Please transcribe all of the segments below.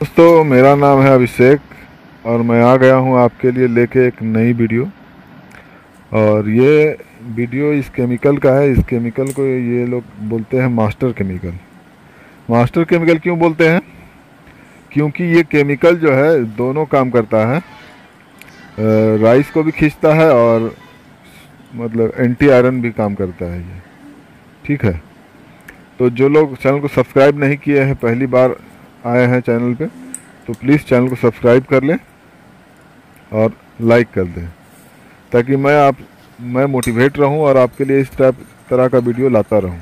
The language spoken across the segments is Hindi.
दोस्तों, मेरा नाम है अभिषेक और मैं आ गया हूँ आपके लिए लेके एक नई वीडियो। और ये वीडियो इस केमिकल का है। इस केमिकल को ये लोग बोलते हैं मास्टर केमिकल। मास्टर केमिकल क्यों बोलते हैं? क्योंकि ये केमिकल जो है, दोनों काम करता है। राइस को भी खींचता है और मतलब एंटी आयरन भी काम करता है ये। ठीक है? तो जो लोग चैनल को सब्सक्राइब नहीं किए हैं, पहली बार आए हैं चैनल पे तो प्लीज़ चैनल को सब्सक्राइब कर लें और लाइक कर दें, ताकि मैं आप, मैं मोटिवेट रहूँ और आपके लिए इस तरह का वीडियो लाता रहूँ।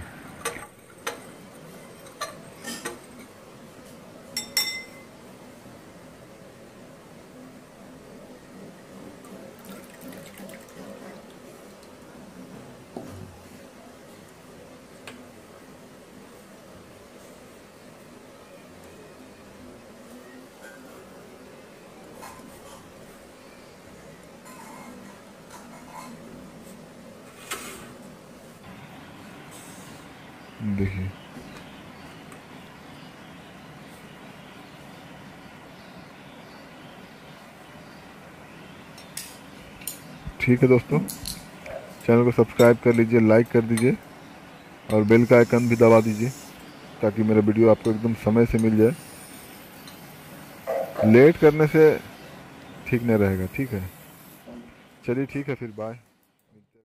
देखिए। ठीक है दोस्तों, चैनल को सब्सक्राइब कर लीजिए, लाइक कर दीजिए, और बेल का आइकन भी दबा दीजिए, ताकि मेरा वीडियो आपको एकदम समय से मिल जाए। लेट करने से ठीक नहीं रहेगा, ठीक है? चलिए ठीक है फिर बाय